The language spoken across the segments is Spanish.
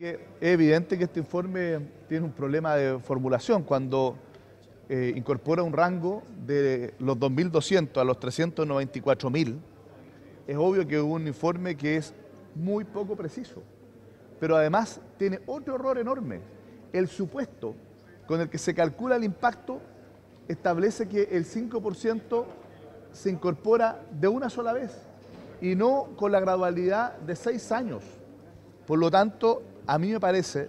Es evidente que este informe tiene un problema de formulación cuando eh, incorpora un rango de los 2.200 a los 394.000. Es obvio que es un informe que es muy poco preciso, pero además tiene otro error enorme. El supuesto con el que se calcula el impacto establece que el 5% se incorpora de una sola vez y no con la gradualidad de seis años. Por lo tanto, a mí me parece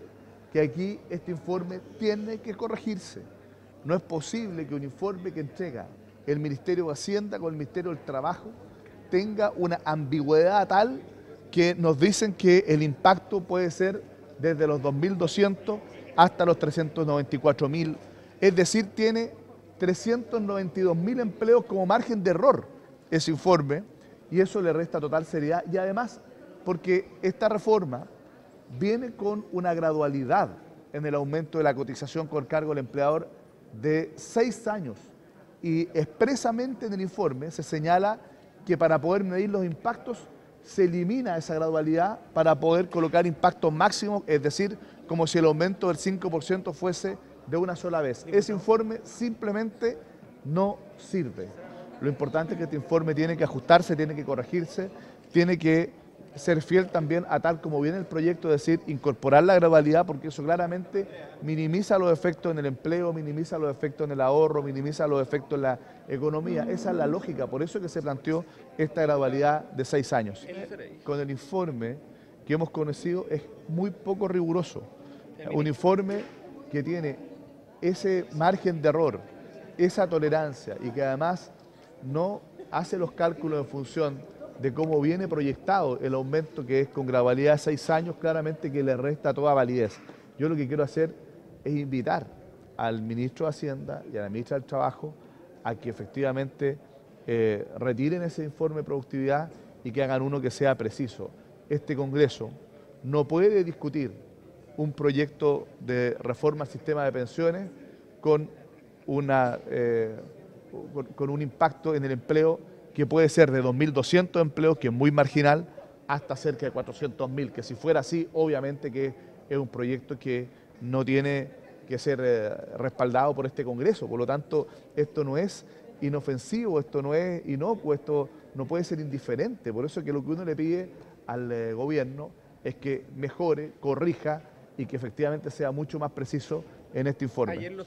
que aquí este informe tiene que corregirse. No es posible que un informe que entrega el Ministerio de Hacienda con el Ministerio del Trabajo tenga una ambigüedad tal que nos dicen que el impacto puede ser desde los 2.200 hasta los 394.000. Es decir, tiene 392.000 empleos como margen de error ese informe y eso le resta total seriedad y además porque esta reforma viene con una gradualidad en el aumento de la cotización con cargo del empleador de seis años. Y expresamente en el informe se señala que para poder medir los impactos se elimina esa gradualidad para poder colocar impactos máximos, es decir, como si el aumento del 5% fuese de una sola vez. Ese informe simplemente no sirve. Lo importante es que este informe tiene que ajustarse, tiene que corregirse, tiene que ser fiel también a tal como viene el proyecto, es decir, incorporar la gradualidad, porque eso claramente minimiza los efectos en el empleo, minimiza los efectos en el ahorro, minimiza los efectos en la economía. Esa es la lógica, por eso es que se planteó esta gradualidad de seis años. Con el informe que hemos conocido es muy poco riguroso. Un informe que tiene ese margen de error, esa tolerancia y que además no hace los cálculos en función de cómo viene proyectado el aumento que es con gradualidad de seis años, claramente que le resta toda validez. Yo lo que quiero hacer es invitar al ministro de Hacienda y a la ministra del Trabajo a que efectivamente eh, retiren ese informe de productividad y que hagan uno que sea preciso. Este Congreso no puede discutir un proyecto de reforma al sistema de pensiones con, una, eh, con un impacto en el empleo que puede ser de 2.200 empleos, que es muy marginal, hasta cerca de 400.000, que si fuera así, obviamente que es un proyecto que no tiene que ser eh, respaldado por este Congreso. Por lo tanto, esto no es inofensivo, esto no es inocuo, esto no puede ser indiferente. Por eso es que lo que uno le pide al eh, gobierno es que mejore, corrija y que efectivamente sea mucho más preciso en este informe.